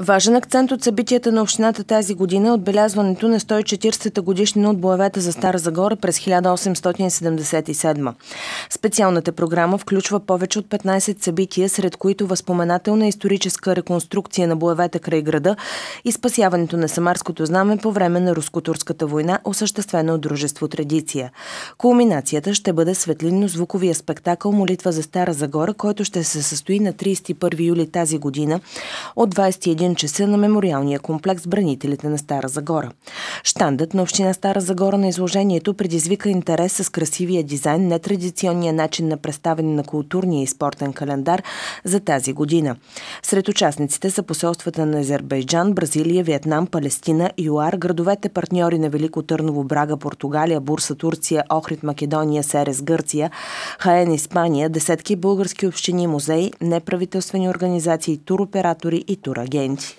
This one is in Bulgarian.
Важен акцент от събитията на общината тази година е отбелязването на 140-та годишнина от боевете за Стара Загора през 1877. Специалната програма включва повече от 15 събития, сред които възпоменателна историческа реконструкция на боевете край града и спасяването на Самарското знаме по време на Руско-турската война, осъществена от дружество Традиция. Кулминацията ще бъде светлинно-звуковия спектакъл Молитва за Стара Загора, който ще се състои на 31 юли тази година от 21 1 часа на мемориалния комплекс Бранителите на Стара Загора. Штандът на Община Стара Загора на изложението предизвика интерес с красивия дизайн, нетрадиционния начин на представяне на културния и спортен календар за тази година. Сред участниците са посолствата на Азербайджан, Бразилия, Виетнам, Палестина, ЮАР, градовете партньори на Велико Търново, Брага, Португалия, Бурса, Турция, Охрид, Македония, Серес, Гърция, Хаен, Испания, десетки български общини, музеи, неправителствени организации, туроператори и турагенти.